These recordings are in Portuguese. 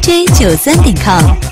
j 九三点 com。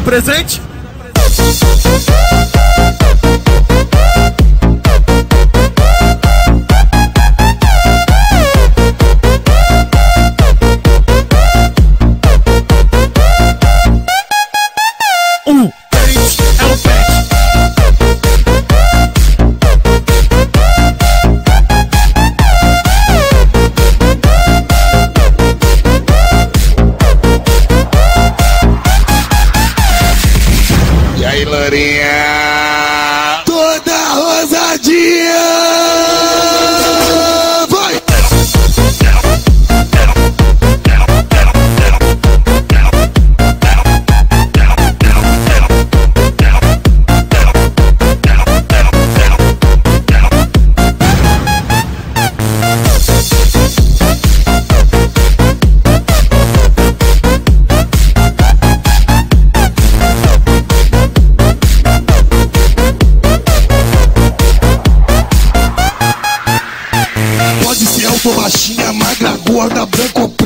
Presente? dia.